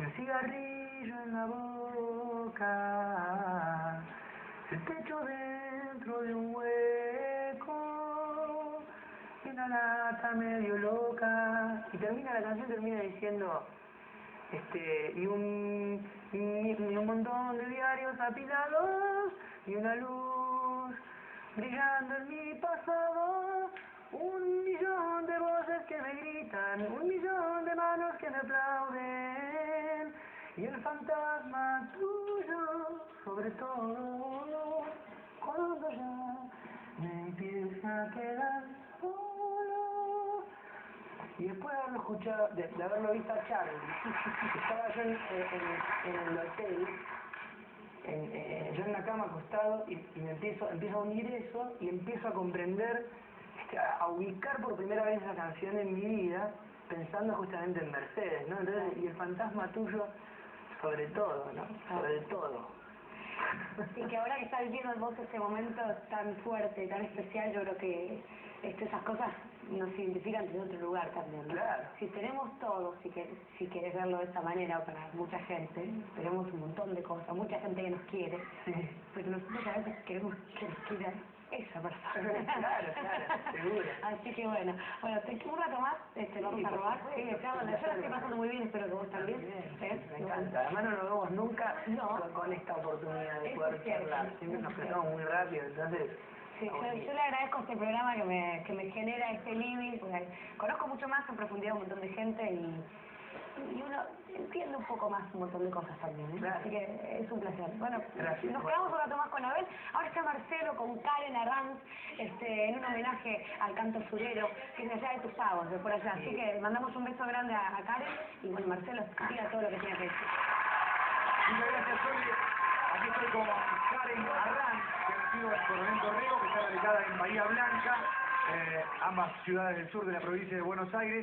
el cigarrillo en la boca, el techo dentro de un hueco, y una lata medio loca. Y termina la canción, termina diciendo, este, y un, y, un montón de diarios apilados, y una luz brillando en mi pasado, un millón de voces que me gritan, un millón de manos que me aplauden, y el fantasma tuyo, sobre todo, cuando ya me empieza a quedar solo. Y después de haberlo escuchado, de, de haberlo visto a Charlie, estaba yo en, en- el hotel, en- eh, yo en la cama acostado y, y me empiezo, empiezo a unir eso y empiezo a comprender, este, a, a ubicar por primera vez esa canción en mi vida, pensando justamente en Mercedes, ¿no? Entonces, y el fantasma tuyo, sobre todo, ¿no? Sobre todo. Y que ahora que estás viviendo vos ese momento tan fuerte, tan especial, yo creo que este, esas cosas nos identifican desde otro lugar también. ¿no? Claro. Si tenemos todo, si, que, si querés verlo de esa manera para mucha gente, tenemos un montón de cosas, mucha gente que nos quiere, Sí. pero nosotros a veces queremos que nos quiera esa persona. Claro, claro, seguro. Así que bueno, bueno, te, un rato más este, vamos Sí, a robar. Sí, claro, yo la estoy pasando muy bien, espero que vos también. ¿Eh? Encanta. Además no nos vemos nunca No. con, esta oportunidad de Eso poder charlar. Siempre nos cruzamos muy rápido, entonces... Sí, yo, yo le agradezco este programa que me, que me genera este living, porque conozco mucho más en profundidad a un montón de gente y, entiende un poco más un montón de cosas también. ¿eh? Así que es un placer. Bueno, Gracias. nos quedamos un rato más con Abel. Ahora está Marcelo con Karen Arranz este, en un homenaje al canto surero, que es de allá de tus pagos, de por allá. Así que mandamos un beso grande a, a Karen y bueno, Marcelo, diga todo lo que tiene que decir. Muchas gracias, Soli. Aquí estoy con Karen Arran, que ha nacido en Coronel Correo, que está radicada en Bahía Blanca, eh, ambas ciudades del sur de la provincia de Buenos Aires.